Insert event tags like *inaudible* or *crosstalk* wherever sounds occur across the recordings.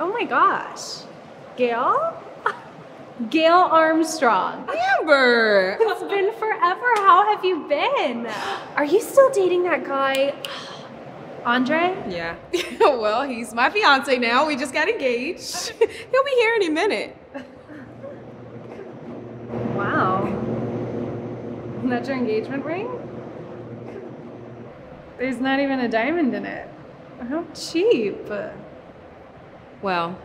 Oh my gosh. Gail? *laughs* Gail Armstrong. Amber! It's been forever. How have you been? Are you still dating that guy, Andre? Yeah. *laughs* well, he's my fiance now. We just got engaged. *laughs* He'll be here any minute. Wow. That's your engagement ring? There's not even a diamond in it. How cheap. Well,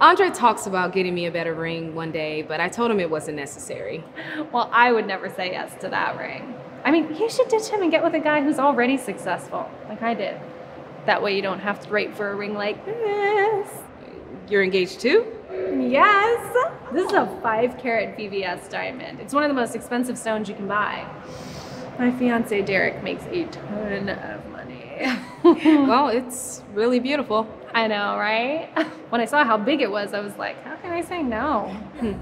Andre talks about getting me a better ring one day, but I told him it wasn't necessary. Well, I would never say yes to that ring. I mean, you should ditch him and get with a guy who's already successful, like I did. That way you don't have to wait for a ring like this. You're engaged too? Yes! This is a 5 carat VVS diamond. It's one of the most expensive stones you can buy. My fiance Derek makes a ton of money. *laughs* well, it's really beautiful. I know, right? *laughs* When I saw how big it was, I was like, how can I say no? Hmm.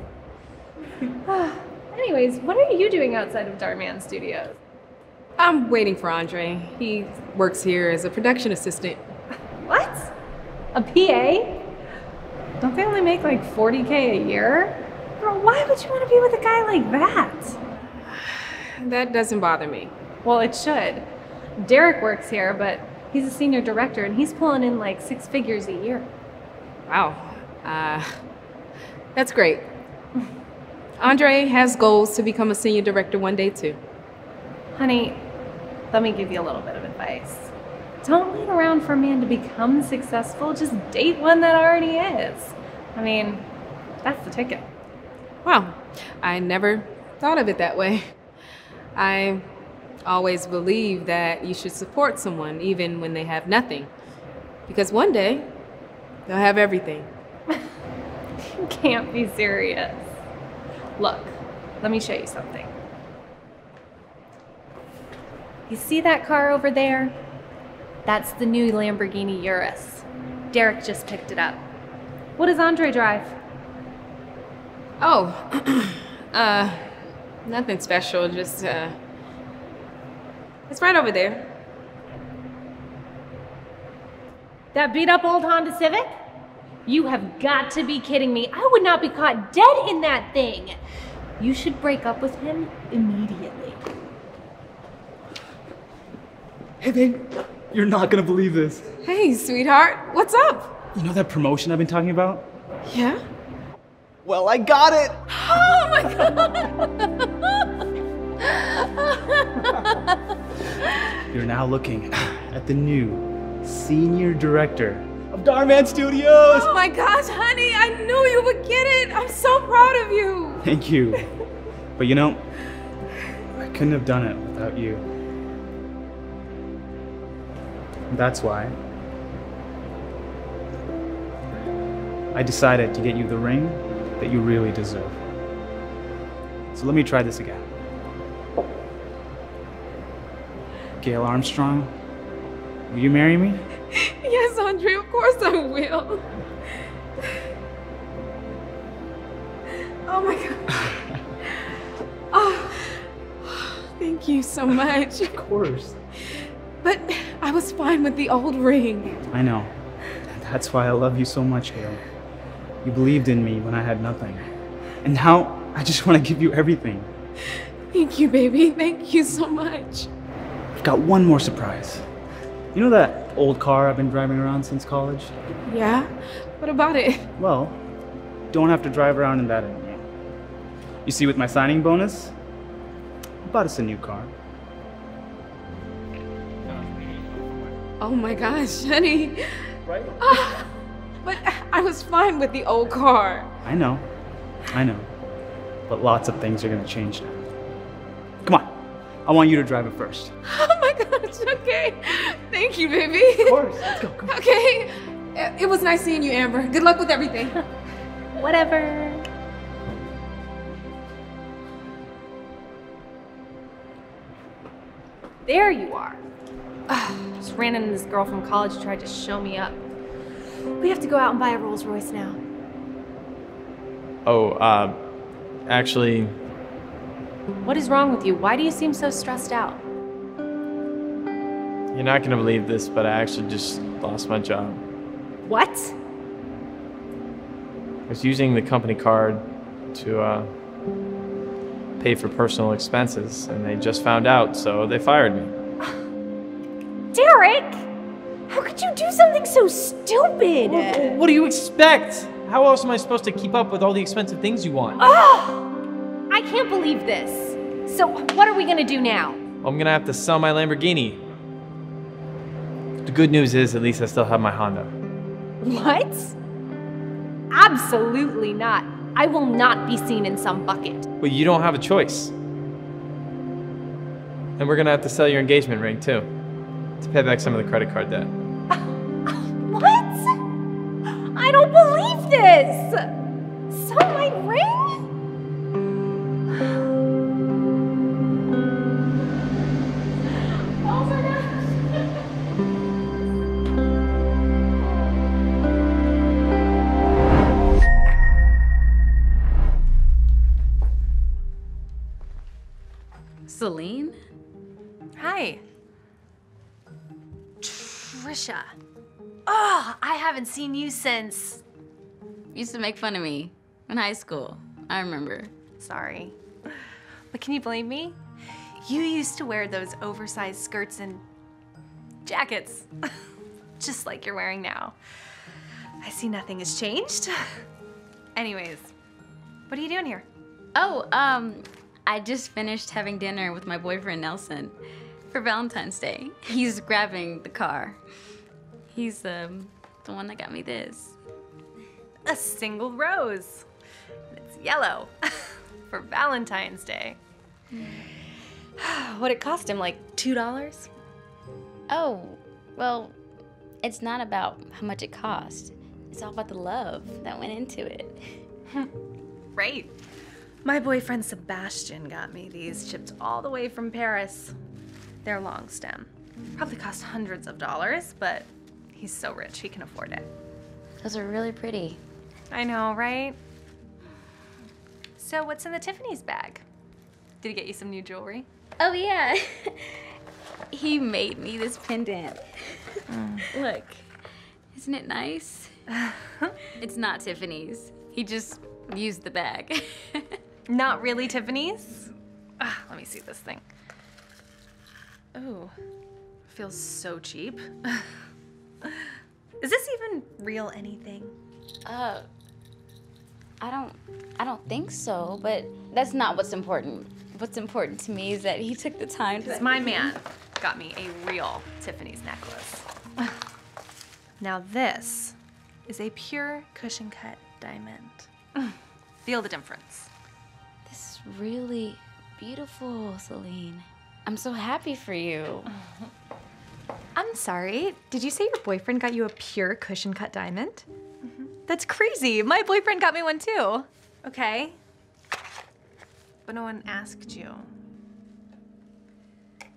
*sighs* Anyways, what are you doing outside of Dhar Mann Studios? I'm waiting for Andre. He works here as a production assistant. *laughs* What? A PA? Don't they only make like 40k a year? Girl, why would you want to be with a guy like that? *sighs* That doesn't bother me. Well, it should. Derek works here, but he's a senior director and he's pulling in like six figures a year. Wow. Uh, that's great. Andre has goals to become a senior director one day too. Honey, let me give you a little bit of advice. Don't wait around for a man to become successful, just date one that already is. I mean, that's the ticket. Wow, I never thought of it that way. I always believe that you should support someone even when they have nothing. Because one day, they'll have everything. You *laughs* can't be serious. Look, let me show you something. You see that car over there? That's the new Lamborghini Urus. Derek just picked it up. What does Andre drive? Oh, *clears throat* uh, nothing special, just, uh, it's right over there. That beat up old Honda Civic? You have got to be kidding me. I would not be caught dead in that thing. You should break up with him immediately. Hey, babe, you're not gonna believe this. Hey, sweetheart, what's up? You know that promotion I've been talking about? Yeah? Well, I got it! Oh my god! *laughs* You're now looking *sighs* at the new senior director of Dhar Mann Studios! Oh my gosh, honey, I knew you would get it. I'm so proud of you. Thank you. But you know, I couldn't have done it without you. That's why I decided to get you the ring that you really deserve. So let me try this again. Gail Armstrong, will you marry me? Yes, Andre, of course I will. Oh my god. *laughs* Oh, thank you so much. Of course. But I was fine with the old ring. I know. That's why I love you so much, Gail. You believed in me when I had nothing. And now I just want to give you everything. Thank you, baby. Thank you so much. Got one more surprise. You know that old car I've been driving around since college? Yeah? What about it? Well, don't have to drive around in that anymore. You see, with my signing bonus, I bought us a new car. Oh my gosh, honey. Right? Ah, but I was fine with the old car. I know. I know. But lots of things are gonna change now. Come on. I want you to drive it first. *laughs* Oh my gosh, okay. Thank you, baby. Of course. Let's go. Come on. Okay. It it was nice seeing you, Amber. Good luck with everything. *laughs* Whatever. There you are. Ugh, just ran into this girl from college who tried to show me up. We have to go out and buy a Rolls Royce now. Oh, uh, actually, What is wrong with you? Why do you seem so stressed out? you're not gonna believe this, but I actually just lost my job. What? I was using the company card to uh, pay for personal expenses, and they just found out, so they fired me. *sighs* Derek! How could you do something so stupid? What do you expect? How else am I supposed to keep up with all the expensive things you want? Oh, can't believe this. So, what are we gonna do now? I'm gonna have to sell my Lamborghini. The good news is, at least I still have my Honda. What? Absolutely not. I will not be seen in some bucket. But you don't have a choice. And we're gonna have to sell your engagement ring too, to pay back some of the credit card debt. *laughs* What? I don't believe this! Celine? Hi. Trisha. Oh, I haven't seen you since. Used to make fun of me in high school. I remember. Sorry. But can you blame me? You used to wear those oversized skirts and jackets, *laughs* just like you're wearing now. I see nothing has changed. *laughs* Anyways, what are you doing here? Oh, um, I just finished having dinner with my boyfriend Nelson for Valentine's Day. He's grabbing the car. He's um the one that got me this. A single rose. It's yellow *laughs* for Valentine's Day. *sighs* what it cost him, like $2? Oh, well, it's not about how much it cost. It's all about the love that went into it. *laughs* Right. My boyfriend Sebastian got me these shipped all the way from Paris. They're long stem. Probably cost hundreds of dollars, but he's so rich he can afford it. Those are really pretty. I know, right? So, what's in the Tiffany's bag? Did he get you some new jewelry? Oh yeah. *laughs* he made me this pendant. Mm. Look. Isn't it nice? *laughs* it's not Tiffany's. He just used the bag. *laughs* Not really Tiffany's? Ah, let me see this thing. Ooh, feels so cheap. Is this even real anything? uh I don't I don't think so, but that's not what's important. What's important to me is that he took the time to my man got me a real Tiffany's necklace. now this is a pure cushion cut diamond. Feel the difference. Really beautiful, Celine. I'm so happy for you. *laughs* I'm sorry. Did you say your boyfriend got you a pure cushion cut diamond? Mm-hmm. That's crazy. My boyfriend got me one too. Okay. But no one asked you.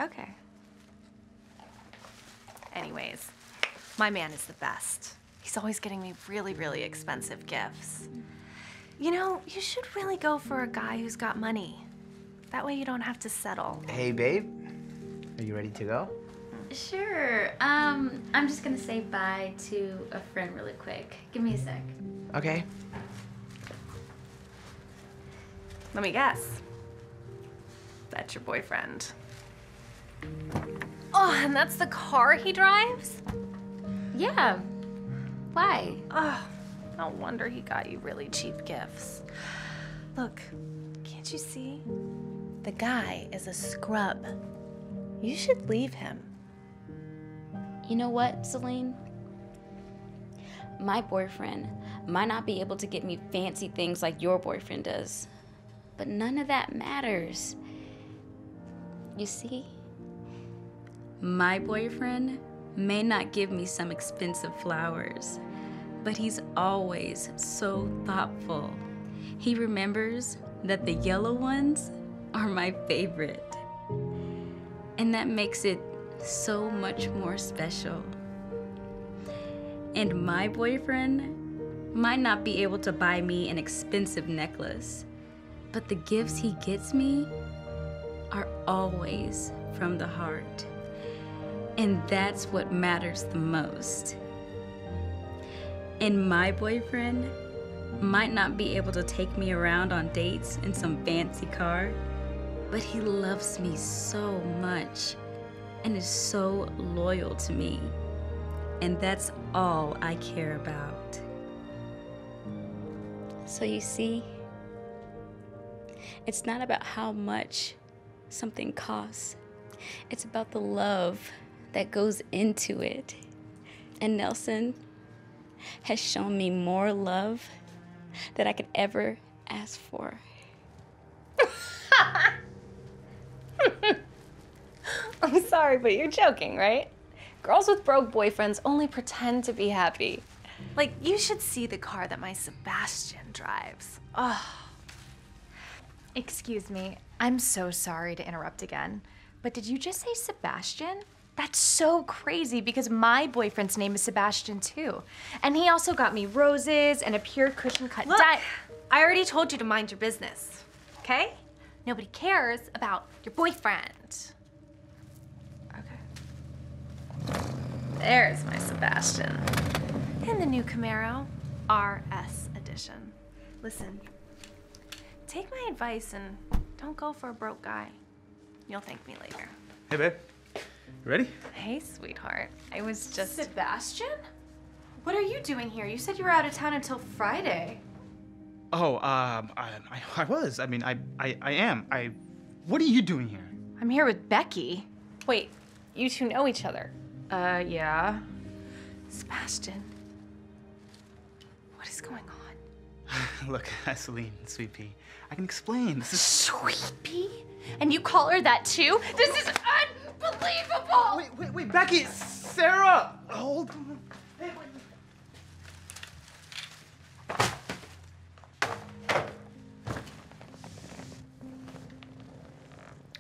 Okay. Anyways, my man is the best. He's always getting me really, really expensive gifts. You know, you should really go for a guy who's got money. That way you don't have to settle. Hey, babe. Are you ready to go? Sure. Um, I'm just gonna say bye to a friend really quick. Give me a sec. Okay. Let me guess. That's your boyfriend. Oh, and that's the car he drives? Yeah. Why? Oh, no wonder he got you really cheap gifts. Look, can't you see? The guy is a scrub. You should leave him. You know what, Celine? My boyfriend might not be able to get me fancy things like your boyfriend does, but none of that matters. You see? My boyfriend may not give me some expensive flowers, but he's always so thoughtful. He remembers that the yellow ones are my favorite. And that makes it so much more special. And my boyfriend might not be able to buy me an expensive necklace, but the gifts he gets me are always from the heart. And that's what matters the most. And my boyfriend might not be able to take me around on dates in some fancy car, but he loves me so much and is so loyal to me. And that's all I care about. So you see, it's not about how much something costs, it's about the love that goes into it. And Nelson has shown me more love that I could ever ask for. *laughs* I'm sorry, but you're joking, right? Girls with broke boyfriends only pretend to be happy. Like, you should see the car that my Sebastian drives. Oh. Excuse me, I'm so sorry to interrupt again, but did you just say Sebastian? That's so crazy because my boyfriend's name is Sebastian too. And he also got me roses and a pure cushion cut Look, di- I already told you to mind your business, okay? Nobody cares about your boyfriend. Okay. There's my Sebastian. And the new Camaro, RS edition. Listen, take my advice and don't go for a broke guy. You'll thank me later. Hey, babe. You ready? Hey, sweetheart. I was just. Sebastian? What are you doing here? You said you were out of town until Friday. Oh, um, I, I, I was. I mean, I, I, I am. I. What are you doing here? I'm here with Becky. Wait, you two know each other. Uh, yeah. Sebastian. What is going on? *laughs* Look, Celine, Sweet Pea. I can explain. This is. Sweet Pea? And you call her that too? This is unbelievable! Wait, wait, wait, Becky, Sarah. Hold on. Hey, wait.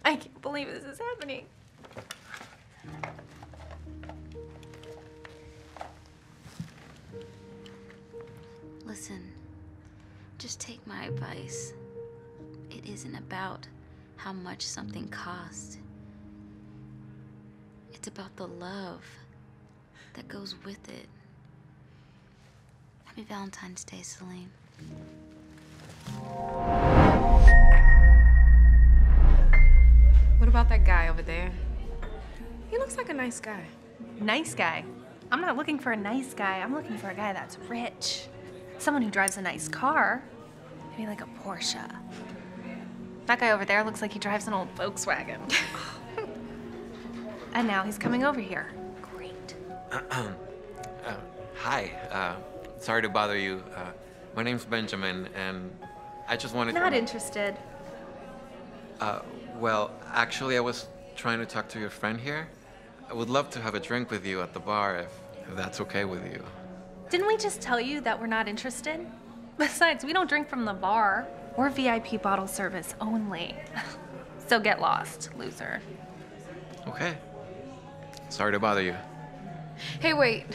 I can't believe this is happening. Listen, just take my advice. It isn't about how much something costs, it's about the love that goes with it. Happy Valentine's Day, Celine. What about that guy over there? He looks like a nice guy. Nice guy. I'm not looking for a nice guy. I'm looking for a guy that's rich. Someone who drives a nice car. Maybe like a Porsche. That guy over there looks like he drives an old Volkswagen. *laughs* and now he's coming over here. Great. *clears throat* Uh, hi. Uh, sorry to bother you. Uh, my name's Benjamin, and I just wanted Not to. Not interested. Uh, well, actually, I was trying to talk to your friend here. I would love to have a drink with you at the bar if, if that's okay with you. Didn't we just tell you that we're not interested? *laughs* Besides, we don't drink from the bar. We're VIP bottle service only. *laughs* so get lost, loser. Okay. Sorry to bother you. Hey, wait.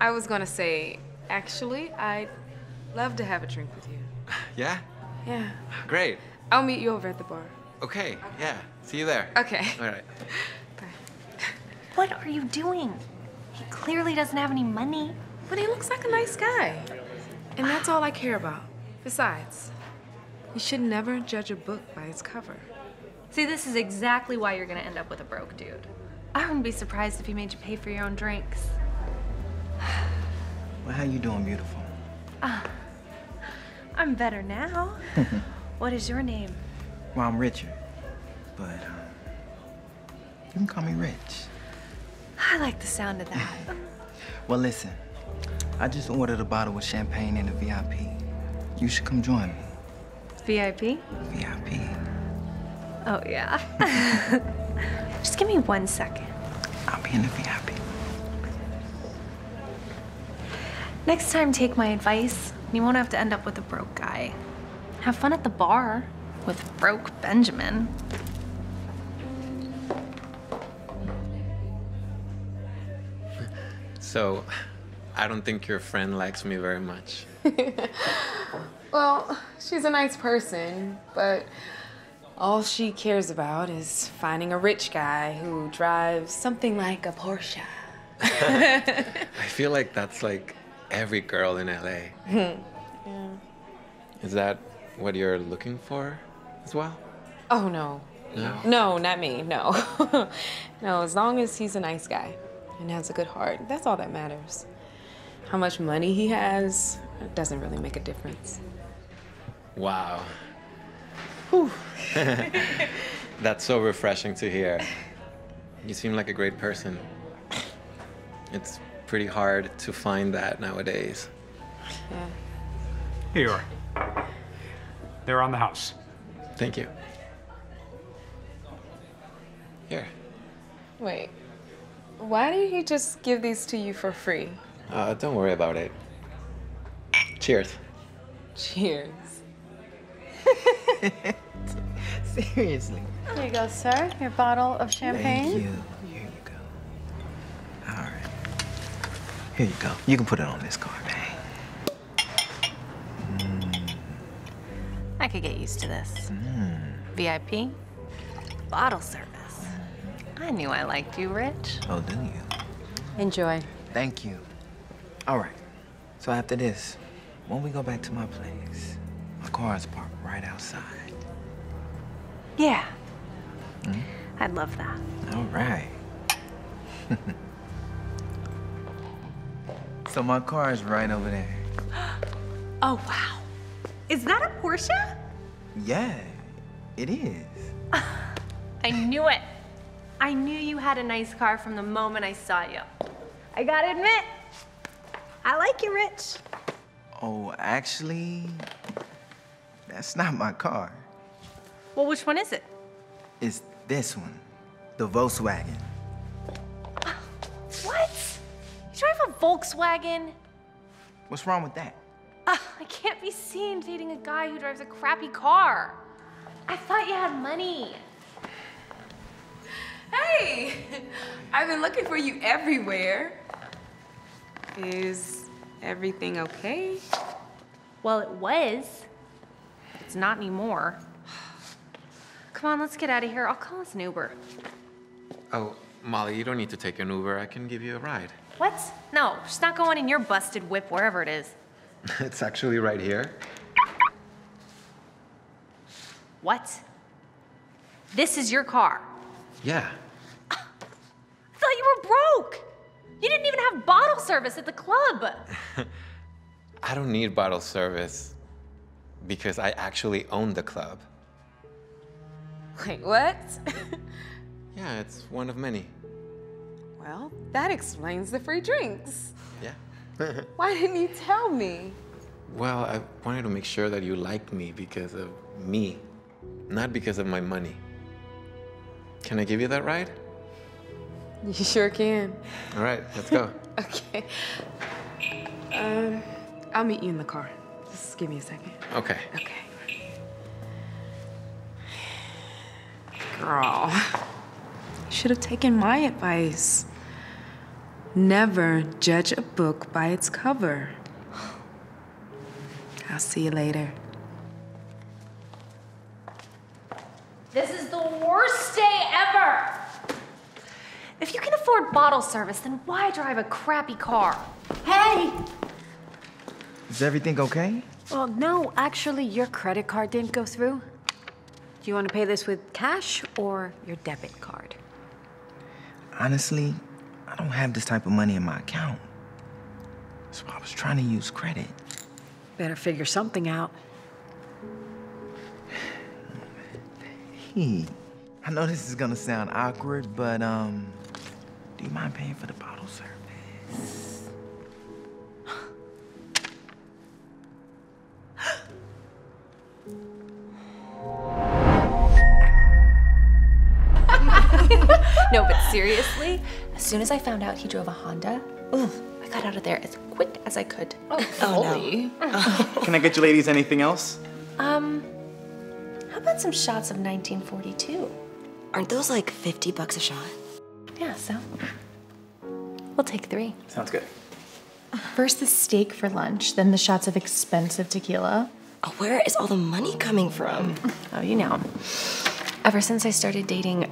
I was gonna say, actually, I'd love to have a drink with you. *sighs* Yeah? Yeah. Great. I'll meet you over at the bar. Okay. Yeah. See you there. Okay. All right. *laughs* What are you doing? He clearly doesn't have any money. But he looks like a nice guy. And that's all I care about. Besides, you should never judge a book by its cover. See, this is exactly why you're gonna end up with a broke dude. I wouldn't be surprised if he made you pay for your own drinks. Well, how you doing, beautiful? I'm better now. *laughs* what is your name? Well, I'm Richard, but um, you can call me Rich. I like the sound of that. *laughs* Well, listen, I just ordered a bottle of champagne in the VIP. You should come join me. VIP? VIP. Oh, yeah. *laughs* Just give me one second. I'll be in the VIP. Next time, take my advice. You won't have to end up with a broke guy. Have fun at the bar with broke Benjamin. So, I don't think your friend likes me very much. *laughs* Well, she's a nice person, but all she cares about is finding a rich guy who drives something like a Porsche. *laughs* I feel like that's like every girl in LA. *laughs* yeah. Is that what you're looking for as well? Oh no. No. No, not me. No. *laughs* no, as long as he's a nice guy and has a good heart, that's all that matters. How much money he has, doesn't really make a difference. Wow. Whew. *laughs* That's so refreshing to hear. You seem like a great person. It's pretty hard to find that nowadays. Yeah. Here you are. They're on the house. Thank you. Here. Wait. Why did he just give these to you for free? Uh, don't worry about it. Cheers. Cheers. *laughs* Seriously. Here you go, sir. Your bottle of champagne. Thank you. Here you go. All right. Here you go. You can put it on this card, man. Mm. I could get used to this. Mm. VIP? Bottle service. I knew I liked you, Rich. Oh, do you? Enjoy. Thank you. All right. So after this, when we go back to my place, my car is parked right outside. Yeah. Hmm? I'd love that. All right. *laughs* so my car is right over there. *gasps* Oh, wow. Is that a Porsche? Yeah, it is. *laughs* I knew it. I knew you had a nice car from the moment I saw you. I gotta admit, I like you, Rich. Oh, actually, that's not my car. Well, which one is it? It's this one, the Volkswagen. *gasps* What? You drive a Volkswagen? What's wrong with that? Ugh, I can't be seen dating a guy who drives a crappy car. I thought you had money. Hey! I've been looking for you everywhere. Is everything okay? Well, it was. It's not anymore. Come on, let's get out of here. I'll call us an Uber. Oh, Molly, you don't need to take an Uber. I can give you a ride. What? No, she's not going in your busted whip wherever it is. *laughs* it's actually right here. What? This is your car. Yeah. Ah, I thought you were broke. You didn't even have bottle service at the club. *laughs* I don't need bottle service because I actually own the club. Wait, what? Yeah, it's one of many. well, that explains the free drinks. Yeah. *laughs* *laughs* Why didn't you tell me? well, I wanted to make sure that you liked me because of me, not because of my money. Can I give you that ride? You sure can. All right, let's go. *laughs* Okay. Um, I'll meet you in the car. Just give me a second. okay. Okay. Girl, you should have taken my advice. Never judge a book by its cover. I'll see you later. This is the worst day ever. If you can afford bottle service, then why drive a crappy car? Hey! Is everything okay? Well, no, actually, your credit card didn't go through. Do you want to pay this with cash or your debit card? Honestly, I don't have this type of money in my account. So I was trying to use credit. Better figure something out. Hey, I know this is gonna sound awkward, but um, do you mind paying for the bottle service? *laughs* No, but seriously, as soon as I found out he drove a Honda, ooh, I got out of there as quick as I could. Oh, fully? *laughs* Can I get you ladies anything else? Um, how about some shots of 1942? Aren't those like 50 bucks a shot? Yeah, so we'll take three. Sounds good. First the steak for lunch, then the shots of expensive tequila. Oh, where is all the money coming from? Oh, you know. Ever since I started dating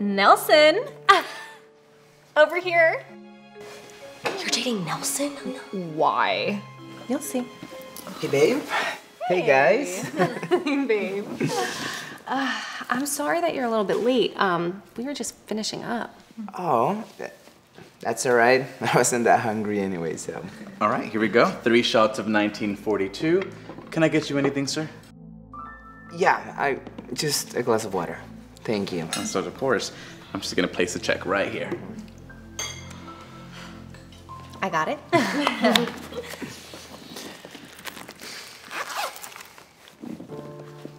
Nelson *laughs* over here. You're dating Nelson? Why? You'll see. Hey, babe. Hey, guys. *laughs* hey, babe. *sighs* Uh, I'm sorry that you're a little bit late. Um, we were just finishing up. Oh, that's all right. *laughs* I wasn't that hungry anyway, so. All right, here we go. Three shots of 1942. Can I get you anything, sir? Yeah, I just a glass of water. Thank you. And so, of course, I'm just gonna place a check right here. I got it. *laughs*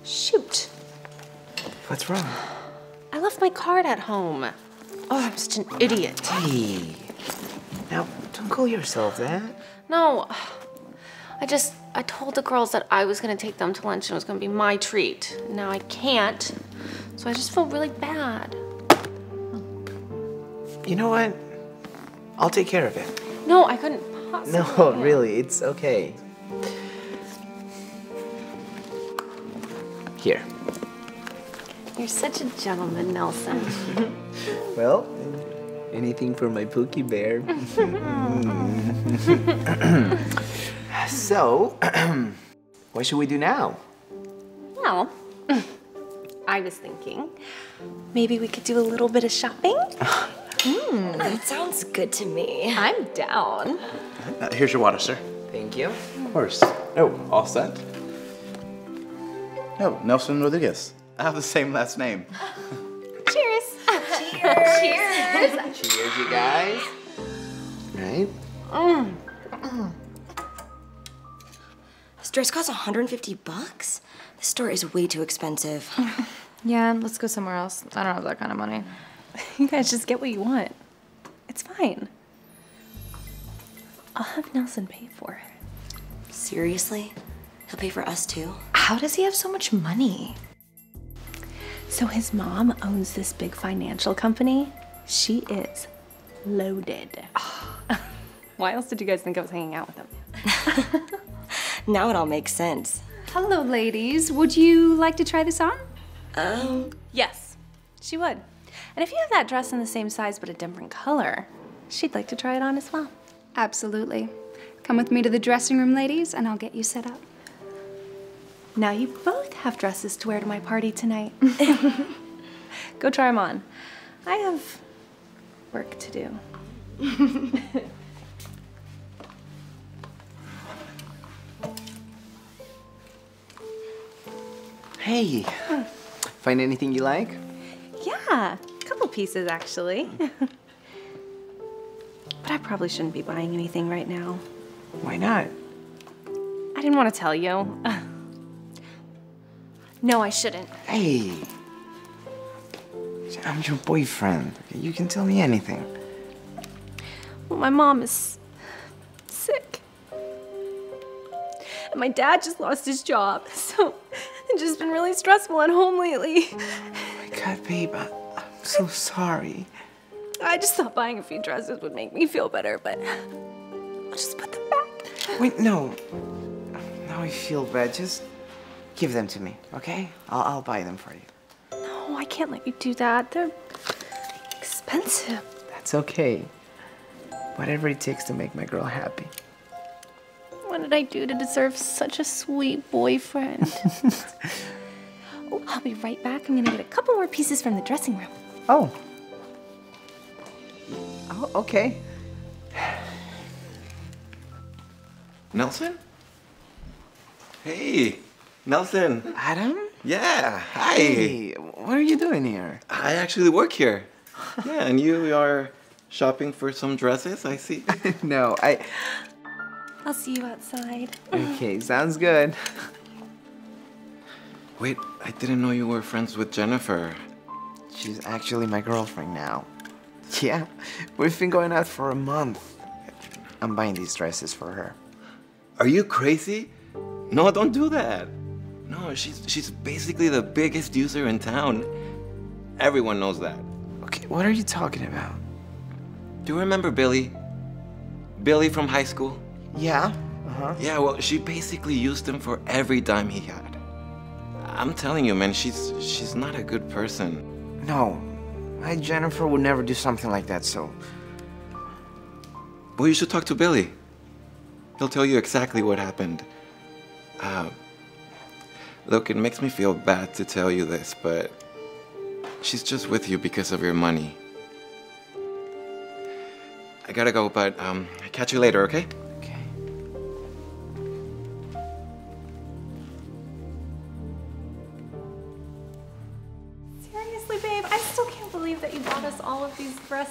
Shoot. What's wrong? I left my card at home. Oh, I'm such an idiot. Hey. Now, don't call yourself that. No. I just, I told the girls that I was gonna take them to lunch and it was gonna be my treat. Now I can't. So I just feel really bad. You know what? I'll take care of it. No, I couldn't possibly. No, *laughs* really, it's okay. Here. You're such a gentleman, Nelson. *laughs* Well, anything for my Pookie Bear. *laughs* so, *clears throat* what should we do now? well, I was thinking maybe we could do a little bit of shopping. *laughs* That sounds good to me. I'm down. Uh, here's your water, sir. Thank you. Of course. Oh, all set? No, Nelson Rodriguez. I have the same last name. *laughs* Cheers. Cheers, *laughs* Cheers. Cheers, you guys. Right? This dress costs 150 bucks? This store is way too expensive. *laughs* Yeah, let's go somewhere else. I don't have that kind of money. *laughs* You guys just get what you want. It's fine. I'll have Nelson pay for it. Seriously? He'll pay for us too? How does he have so much money? So his mom owns this big financial company. She is loaded. *sighs* Why else did you guys think I was hanging out with him? *laughs* Now it all makes sense. Hello, ladies. Would you like to try this on? Um, Yes, she would. And if you have that dress in the same size but a different color, she'd like to try it on as well. Absolutely. Come with me to the dressing room, ladies, and I'll get you set up. Now you both have dresses to wear to my party tonight. *laughs* Go try them on. I have work to do. *laughs* Hey. Find anything you like? Yeah, a couple pieces actually. Hmm. *laughs* but I probably shouldn't be buying anything right now. Why not? I didn't want to tell you. *laughs* no, I shouldn't. Hey. I'm your boyfriend. You can tell me anything. Well, my mom is sick. And my dad just lost his job, *laughs* so it's *laughs* just been really stressful at home lately. Oh my God, babe, I, I'm so sorry. I just thought buying a few dresses would make me feel better, but I'll just put them back. Wait, no. Now I feel bad. Just give them to me, okay? I'll, I'll buy them for you. No, I can't let you do that. They're expensive. That's okay. Whatever it takes to make my girl happy. What did I do to deserve such a sweet boyfriend? *laughs* oh, I'll be right back. I'm gonna get a couple more pieces from the dressing room. Oh. Oh, okay. Nelson? Hey, Nelson. Adam? Yeah, hi. Hey, what are you doing here? I actually work here. *laughs* Yeah, and you are shopping for some dresses, I see. *laughs* no, I. I'll see you outside. Okay, sounds good. *laughs* Wait, I didn't know you were friends with Jennifer. She's actually my girlfriend now. *laughs* Yeah, we've been going out for a month. I'm buying these dresses for her. Are you crazy? No, don't do that. No, she's she's basically the biggest user in town. Everyone knows that. Okay, what are you talking about? Do you remember Billy? Billy from high school? Yeah. Uh-huh. Yeah, well, she basically used him for every dime he had. I'm telling you, man, she's she's not a good person. No, I Jennifer would never do something like that. So, Well, you should talk to Billy. He'll tell you exactly what happened. Uh, look, it makes me feel bad to tell you this, but she's just with you because of your money. I gotta go, but um, catch you later, okay?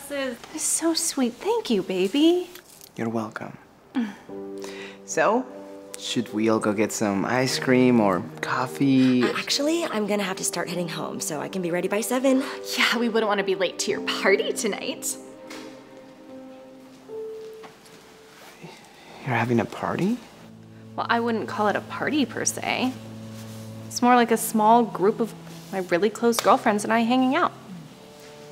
Dresses. It's so sweet. Thank you, baby. You're welcome. So, should we all go get some ice cream or coffee? Uh, actually, I'm gonna have to start heading home, so I can be ready by seven. Yeah, we wouldn't want to be late to your party tonight. You're having a party? Well, I wouldn't call it a party per se. It's more like a small group of my really close girlfriends and I hanging out.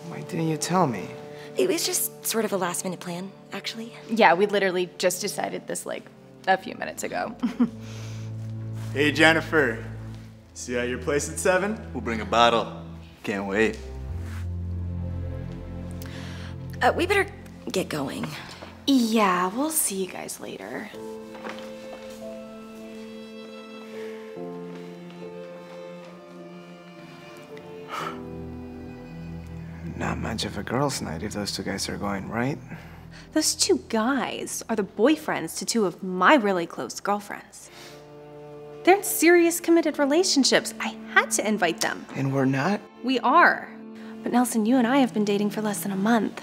Why didn't you tell me? It was just sort of a last minute plan, actually. Yeah, we literally just decided this like a few minutes ago. *laughs* Hey, Jennifer. See you at your place at 7? We'll bring a bottle. Can't wait. Uh, we better get going. Yeah, we'll see you guys later. Not much of a girls' night if those two guys are going, right? Those two guys are the boyfriends to two of my really close girlfriends. They're in serious committed relationships. I had to invite them. And we're not? We are. But Nelson, you and I have been dating for less than a month.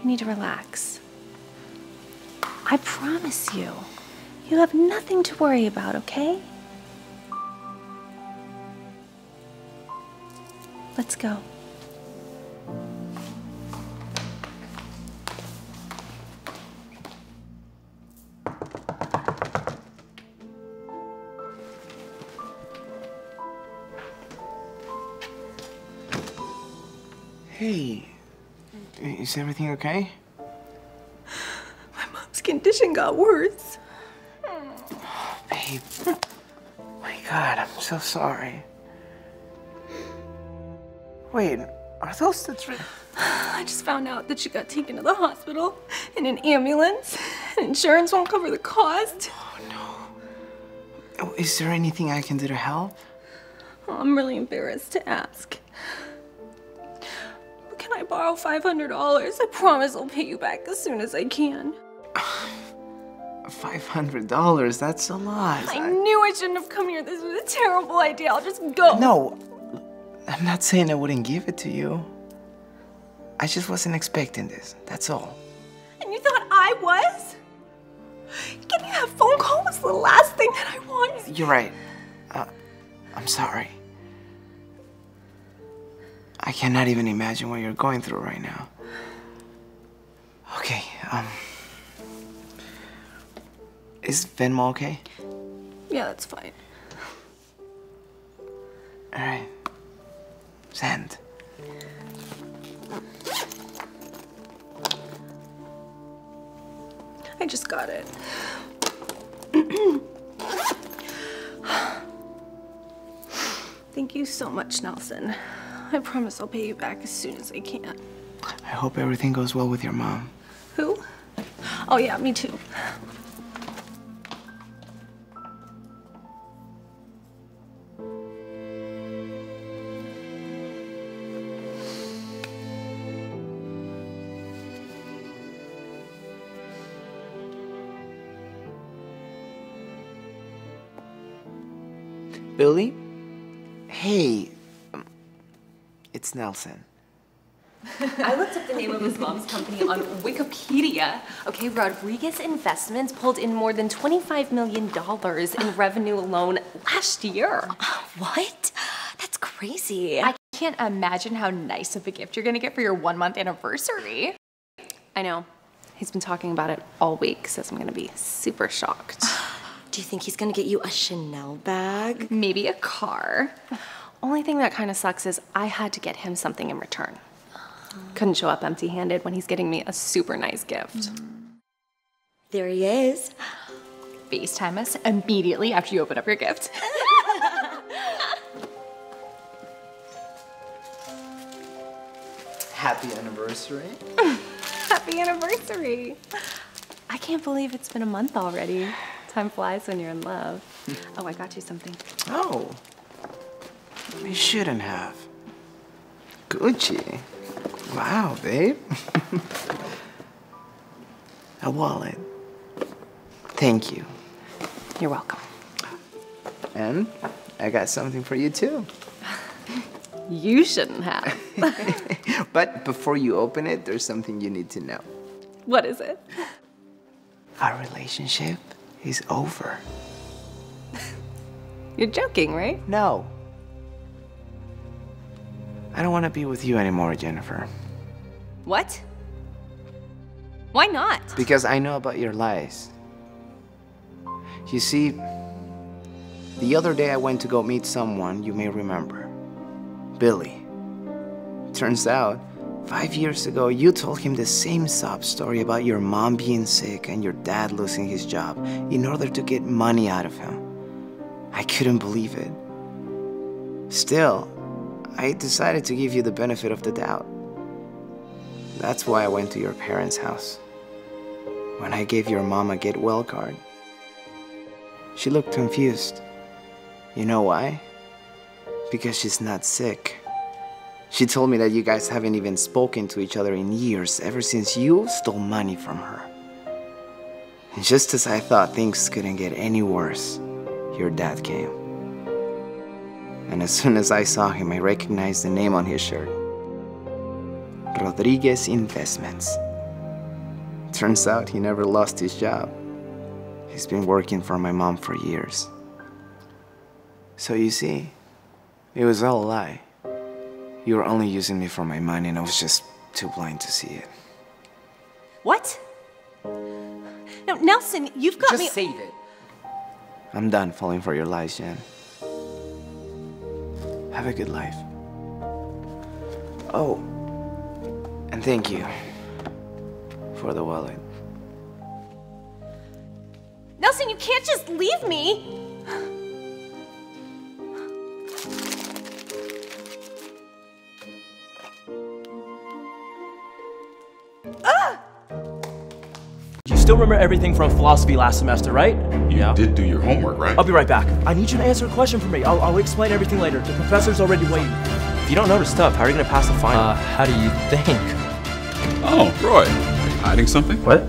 You need to relax. I promise you, you have nothing to worry about, okay? Let's go. Hey, is everything okay? My mom's condition got worse. Babe. My God, I'm so sorry. Wait, are those the three? *sighs* I just found out that she got taken to the hospital in an ambulance. and Insurance won't cover the cost. Oh, no. is there anything I can do to help? Oh, I'm really embarrassed to ask. I borrow $500? I promise I'll pay you back as soon as I can. $500, that's a lot. I knew I shouldn't have come here. This was a terrible idea. I'll just go. No, I'm not saying I wouldn't give it to you. I just wasn't expecting this, that's all. And you thought I was? Getting that phone call was the last thing that I wanted. You're right. Uh, I'm sorry. I cannot even imagine what you're going through right now. Okay, um. Is Venmo okay? Yeah, that's fine. Alright. Send. I just got it. *clears throat* Thank you so much, Nelson. I promise I'll pay you back as soon as I can. I hope everything goes well with your mom. Who? Oh, yeah, me too. Billy? Nelson. I looked up the name of his mom's company on Wikipedia. Okay, Rodriguez Investments pulled in more than $25 million in revenue alone last year. *gasps* What? That's crazy. I can't imagine how nice of a gift you're gonna get for your one month anniversary. I know. He's been talking about it all week, says I'm gonna be super shocked. *sighs* Do you think he's gonna get you a Chanel bag? Maybe a car. *gasps* *sighs* *gasps* Only thing that kind of sucks is I had to get him something in return. Couldn't show up empty handed when he's getting me a super nice gift. There he is. FaceTime us immediately after you open up your gift. *laughs* Happy anniversary. *laughs* Happy anniversary. I can't believe it's been a month already. Time flies when you're in love. *laughs* Oh, I got you something. Oh. You shouldn't have. Gucci. Wow, babe. *laughs* A wallet. Thank you. You're welcome. And I got something for you too. *laughs* You shouldn't have. *laughs* But before you open it, there's something you need to know. what is it? Our relationship is over. You're joking, right? No. I don't want to be with you anymore, Jennifer. What? Why not? Because I know about your lies. You see, the other day I went to go meet someone you may remember Billy. Turns out, five years ago, you told him the same sob story about your mom being sick and your dad losing his job in order to get money out of him. I couldn't believe it. Still, I decided to give you the benefit of the doubt. That's why I went to your parents' house. When I gave your mom a get well card, she looked confused. You know why? Because she's not sick. She told me that you guys haven't even spoken to each other in years, ever since you stole money from her. And just as I thought things couldn't get any worse, your dad came. And as soon as I saw him, I recognized the name on his shirt Rodriguez Investments. Turns out he never lost his job. He's been working for my mom for years. So you see, it was all a lie. You were only using me for my money, and I was just too blind to see it. What? No, Nelson, you've got me. Just save it. I'm done falling for your lies, Jen. Have a good life. Oh, and thank you for the wallet. Nelson, you can't just leave me. You still remember everything from philosophy last semester, right? You did do your homework, right? I'll be right back. I need you to answer a question for me. I'll, I'll explain everything later. The professor's already waiting. If you don't know the stuff, how are you gonna pass the final? Uh, how do you think? Oh, Roy, are you hiding something? What?